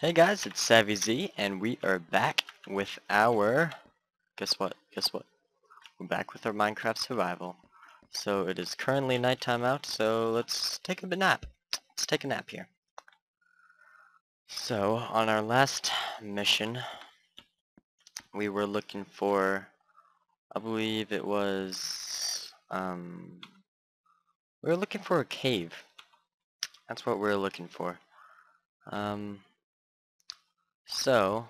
Hey guys, it's Savvy Z, and we are back with our... Guess what? Guess what? We're back with our Minecraft survival. So it is currently nighttime out, so let's take a nap. Let's take a nap here. So, on our last mission, we were looking for... I believe it was... Um... We were looking for a cave. That's what we are looking for. Um, so,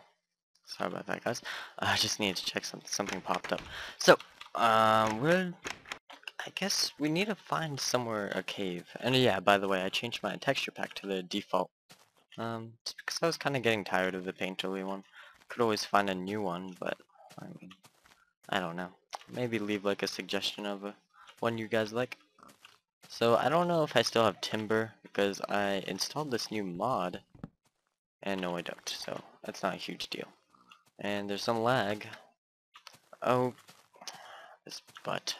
sorry about that, guys. I just needed to check something. Something popped up. So, um, we're. I guess we need to find somewhere a cave. And yeah, by the way, I changed my texture pack to the default. Um, because I was kind of getting tired of the painterly one. Could always find a new one, but I mean, I don't know. Maybe leave like a suggestion of a one you guys like. So I don't know if I still have timber because I installed this new mod and no I don't so that's not a huge deal. And there's some lag. Oh this butt.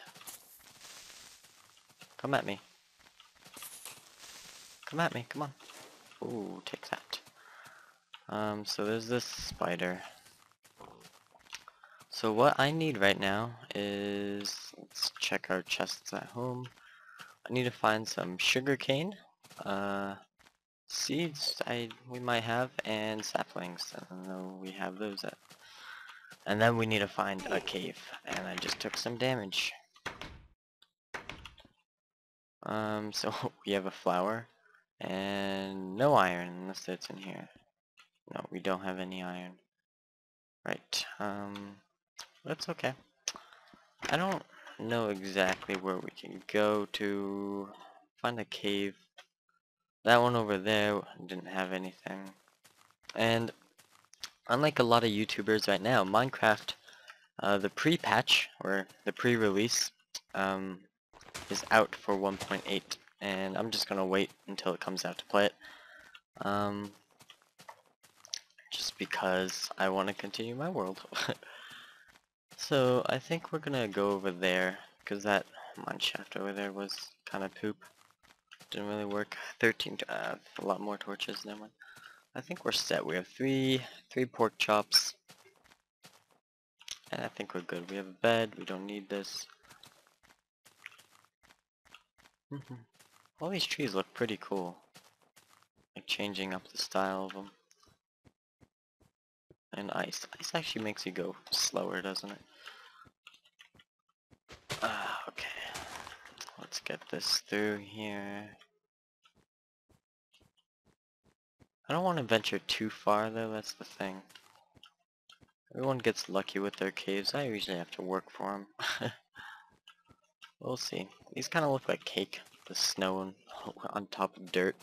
Come at me. Come at me come on. Ooh take that. Um so there's this spider. So what I need right now is let's check our chests at home. I need to find some sugar cane. Uh seeds I we might have and saplings. I don't know we have those. And then we need to find a cave and I just took some damage. Um so we have a flower and no iron unless it's in here. No, we don't have any iron. Right. Um that's okay. I don't know exactly where we can go to find a cave that one over there didn't have anything. And unlike a lot of YouTubers right now, Minecraft, uh, the pre-patch, or the pre-release, um, is out for 1.8. And I'm just gonna wait until it comes out to play it. Um, just because I want to continue my world. so I think we're gonna go over there, because that mineshaft over there was kind of poop. Didn't really work. 13, uh, a lot more torches, never mind. I think we're set. We have three, three pork chops. And I think we're good. We have a bed. We don't need this. Mm-hmm. All these trees look pretty cool. Like changing up the style of them. And ice. Ice actually makes you go slower, doesn't it? Let's get this through here. I don't want to venture too far though, that's the thing. Everyone gets lucky with their caves. I usually have to work for them. we'll see. These kind of look like cake. The snow on, top of dirt.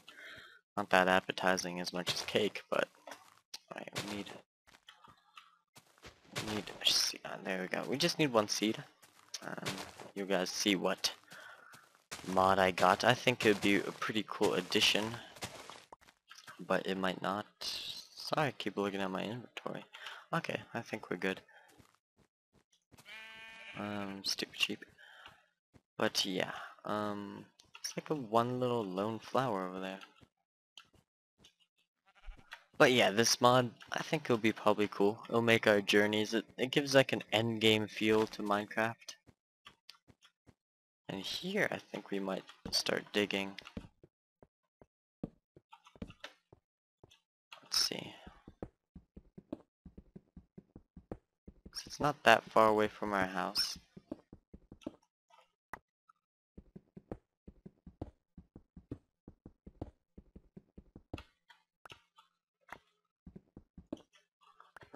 Not that appetizing as much as cake, but alright, we need we need uh, there we go. We just need one seed. Um, you guys see what mod I got. I think it would be a pretty cool addition, but it might not. Sorry, I keep looking at my inventory. Okay, I think we're good. Um, stupid sheep. But yeah, um, it's like a one little lone flower over there. But yeah, this mod, I think it'll be probably cool. It'll make our journeys, it, it gives like an end game feel to Minecraft. And here I think we might start digging. Let's see. It's not that far away from our house.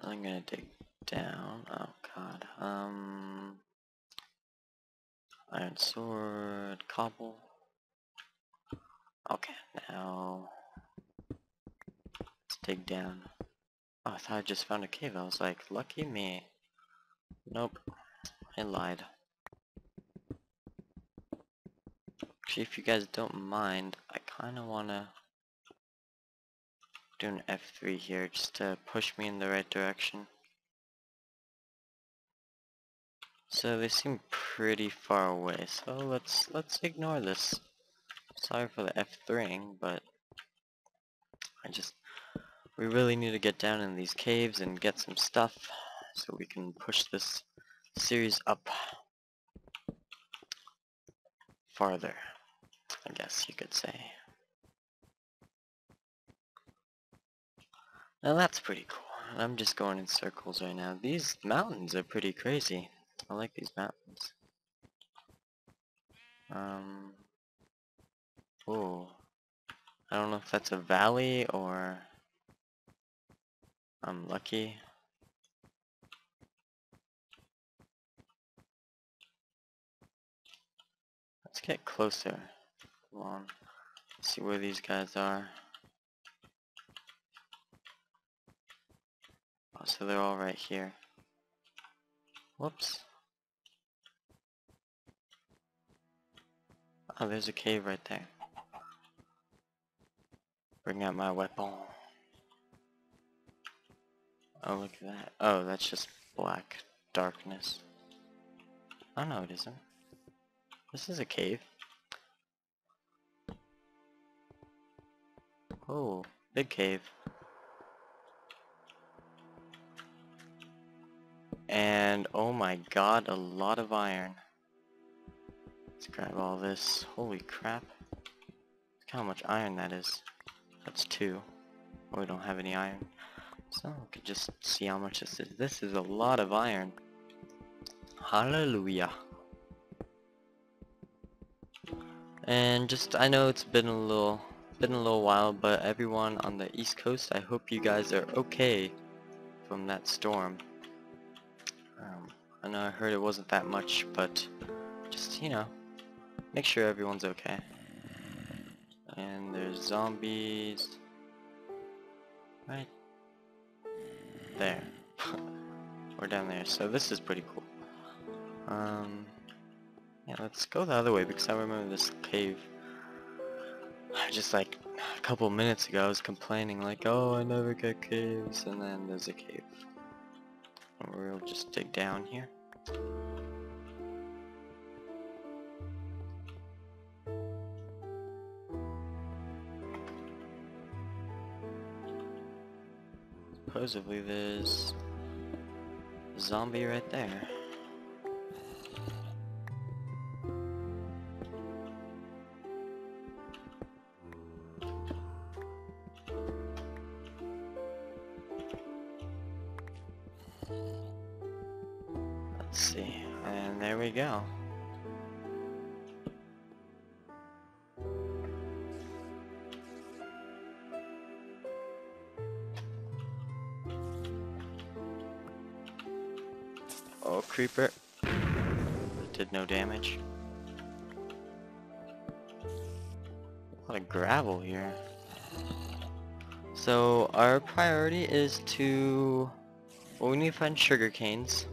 I'm gonna dig down. Oh god. Um Iron sword, cobble. Okay, now let's dig down. Oh, I thought I just found a cave. I was like, lucky me. Nope, I lied. Actually, if you guys don't mind, I kind of want to do an F3 here just to push me in the right direction. So they seem pretty far away, so let's let's ignore this. Sorry for the F3ing, but I just we really need to get down in these caves and get some stuff so we can push this series up farther, I guess you could say. Now that's pretty cool. I'm just going in circles right now. These mountains are pretty crazy. I like these mountains. Um, oh, I don't know if that's a valley or I'm lucky. Let's get closer. Come on. See where these guys are. Oh, so they're all right here. Whoops. Oh, there's a cave right there. Bring out my weapon. Oh, look at that. Oh, that's just black darkness. Oh, no, it isn't. This is a cave. Oh, big cave. And, oh my god, a lot of iron. Let's grab all this. Holy crap. Look how much iron that is. That's two. Oh, we don't have any iron. So we could just see how much this is. This is a lot of iron. Hallelujah. And just, I know it's been a little, been a little while, but everyone on the East Coast, I hope you guys are okay from that storm. Um, I know I heard it wasn't that much, but just, you know, make sure everyone's okay. And there's zombies right there. We're down there, so this is pretty cool. Um, yeah, let's go the other way because I remember this cave. Just like a couple minutes ago I was complaining like, oh I never get caves, and then there's a cave. We'll just dig down here. Supposedly there's a zombie right there. Let's see, and there we go. Oh, creeper. Did no damage. A lot of gravel here. So our priority is to... Well, we need to find sugar canes.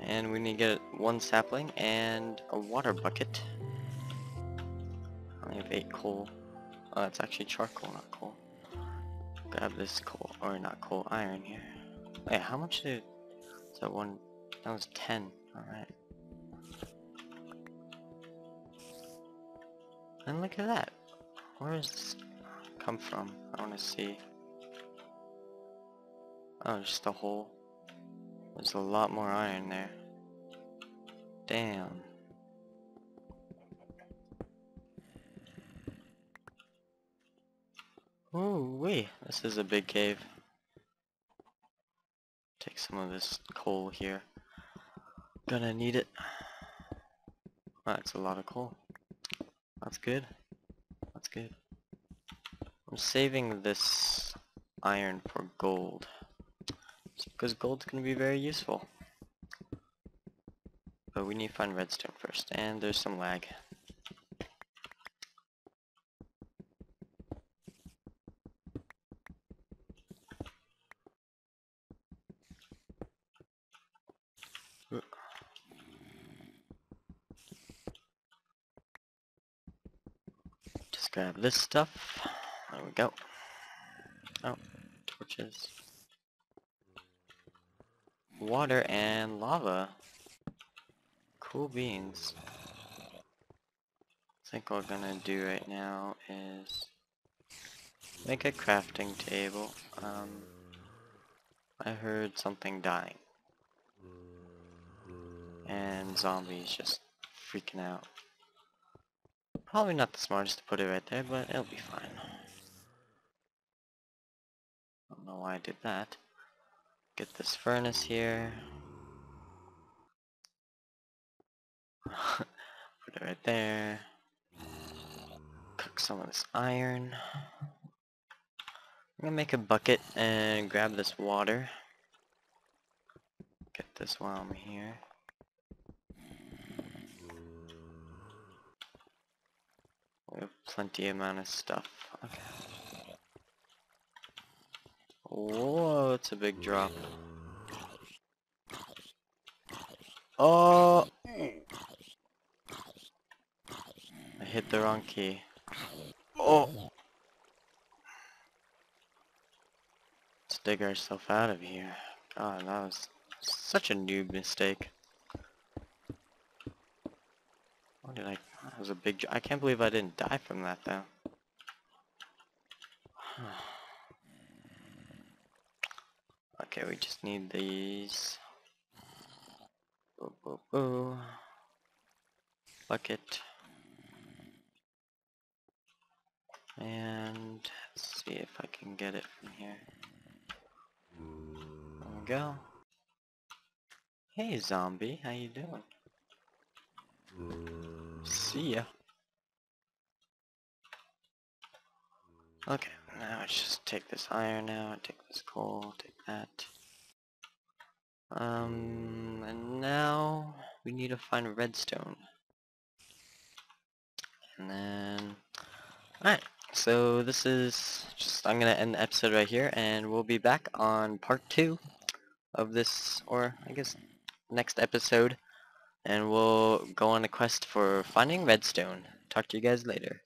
And we need to get one sapling and a water bucket. I only have eight coal. Oh, it's actually charcoal, not coal. Grab this coal, or not coal, iron here. Wait, how much did... So one, that was 10, alright. And look at that. Where does this come from? I want to see. Oh, just a hole. There's a lot more iron there. Damn. Ooh wee, this is a big cave. Take some of this coal here. Gonna need it. That's a lot of coal. That's good. That's good. I'm saving this iron for gold. Just because gold's gonna be very useful. But we need to find redstone first, and there's some lag. Just grab this stuff. There we go. Oh, torches. Water and lava. Cool beans. I think what we're gonna do right now is... make a crafting table. Um, I heard something dying. And zombies just freaking out. Probably not the smartest to put it right there, but it'll be fine. Don't know why I did that. Get this furnace here. Put it right there. Cook some of this iron. I'm gonna make a bucket and grab this water. Get this while I'm here. We have plenty amount of stuff. Oh, okay. Whoa, it's a big drop. Oh! I hit the wrong key. Oh! Let's dig ourselves out of here. God, that was such a noob mistake. What did I... That was a big... I can't believe I didn't die from that, though. okay, we just need these. Boo, boo, boo. Bucket. And let's see if I can get it from here. There we go. Hey zombie, how you doing? See ya. Okay, now let's just take this iron out, take this coal, take that. Um, and now we need to find redstone. And then, alright, so this is just, I'm gonna end the episode right here, and we'll be back on part two of this, or I guess next episode, and we'll go on a quest for finding redstone. Talk to you guys later.